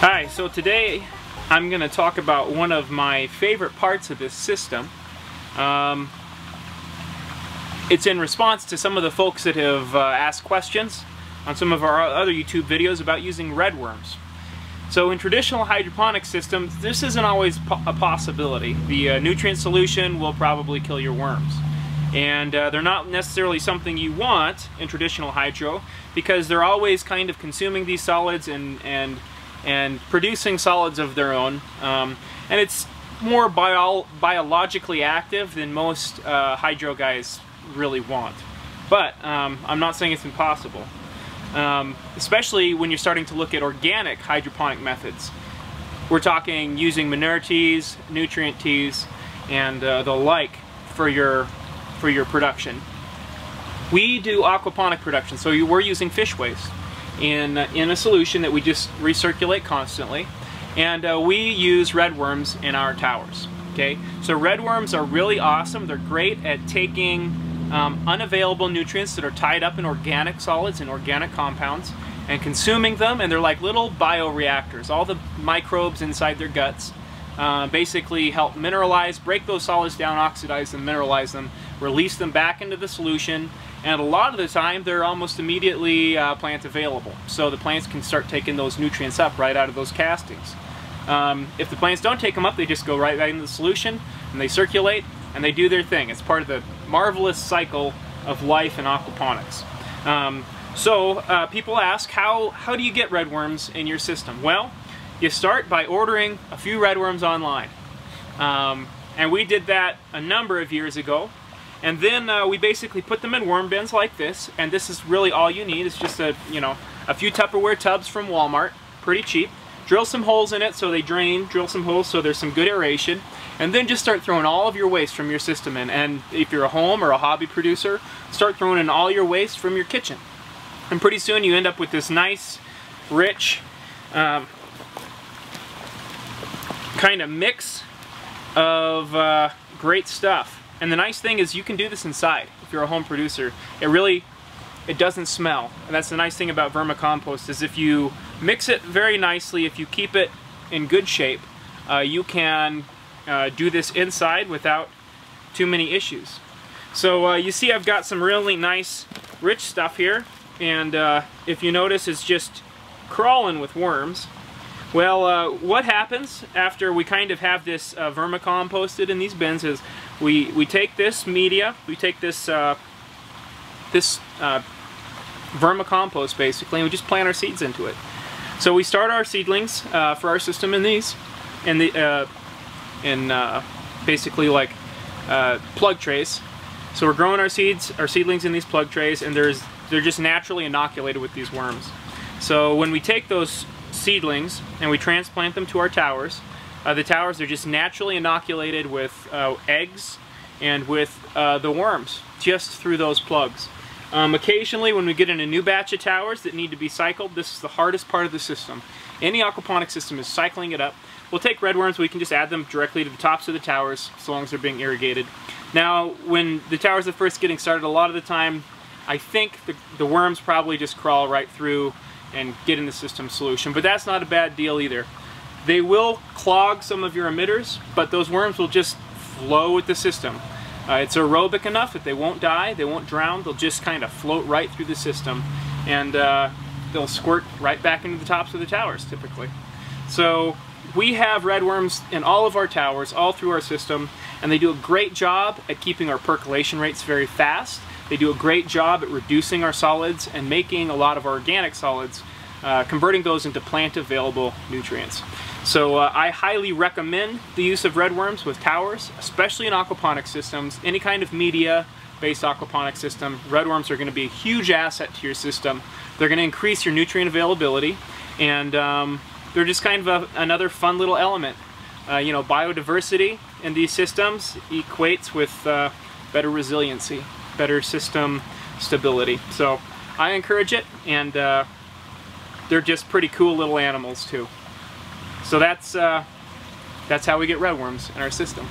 Hi, so today I'm going to talk about one of my favorite parts of this system. Um, it's in response to some of the folks that have uh, asked questions on some of our other YouTube videos about using redworms. So in traditional hydroponic systems, this isn't always a possibility. The uh, nutrient solution will probably kill your worms. And uh, they're not necessarily something you want in traditional hydro because they're always kind of consuming these solids and, and and producing solids of their own. Um, and it's more bio biologically active than most uh, hydro guys really want. But um, I'm not saying it's impossible. Um, especially when you're starting to look at organic hydroponic methods. We're talking using manure teas, nutrient teas, and uh, the like for your for your production. We do aquaponic production, so we're using fish waste in, in a solution that we just recirculate constantly. And uh, we use red worms in our towers. Okay, so red worms are really awesome. They're great at taking um, unavailable nutrients that are tied up in organic solids and organic compounds and consuming them, and they're like little bioreactors. All the microbes inside their guts uh, basically help mineralize, break those solids down, oxidize them, mineralize them, release them back into the solution, and a lot of the time they're almost immediately uh, plant available. So the plants can start taking those nutrients up right out of those castings. Um, if the plants don't take them up, they just go right back into the solution and they circulate and they do their thing. It's part of the marvelous cycle of life in aquaponics. Um, so uh, people ask, how, how do you get redworms in your system? Well, you start by ordering a few redworms online. Um, and we did that a number of years ago. And then uh, we basically put them in worm bins like this, and this is really all you need. It's just a, you know, a few Tupperware tubs from Walmart, pretty cheap. Drill some holes in it so they drain, drill some holes so there's some good aeration, and then just start throwing all of your waste from your system in. And if you're a home or a hobby producer, start throwing in all your waste from your kitchen. And pretty soon you end up with this nice, rich, um, kind of mix of uh, great stuff. And the nice thing is you can do this inside if you're a home producer. It really, it doesn't smell. And that's the nice thing about vermicompost is if you mix it very nicely, if you keep it in good shape, uh, you can uh, do this inside without too many issues. So uh, you see I've got some really nice rich stuff here and uh, if you notice it's just crawling with worms. Well, uh, what happens after we kind of have this uh, vermicomposted in these bins is we, we take this media, we take this, this vermicompost basically, and we just plant our seeds into it. So we start our seedlings uh, for our system in these, in the, uh, in uh, basically like uh, plug trays. So we're growing our seeds, our seedlings in these plug trays, and there's, they're just naturally inoculated with these worms. So when we take those seedlings and we transplant them to our towers, uh, the towers are just naturally inoculated with uh, eggs and with the worms just through those plugs. Um, occasionally when we get in a new batch of towers that need to be cycled, this is the hardest part of the system. Any aquaponic system is cycling it up. We'll take redworms, we can just add them directly to the tops of the towers so long as they're being irrigated. Now when the towers are first getting started, a lot of the time I think the, the worms probably just crawl right through and get in the system solution, but that's not a bad deal either. They will clog some of your emitters, but those worms will just flow with the system. Uh, it's aerobic enough that they won't die, they won't drown, they'll just kind of float right through the system and uh, they'll squirt right back into the tops of the towers typically. So we have redworms in all of our towers, all through our system, and they do a great job at keeping our percolation rates very fast. They do a great job at reducing our solids and making a lot of our organic solids, uh, converting those into plant available nutrients. So uh, I highly recommend the use of redworms with towers, especially in aquaponic systems. Any kind of media based aquaponic system, redworms are going to be a huge asset to your system. They're going to increase your nutrient availability and um, they're just kind of a, another fun little element. Uh, you know, biodiversity in these systems equates with uh, better resiliency, better system stability. So I encourage it and uh, they're just pretty cool little animals too. So that's uh, that's how we get redworms in our system.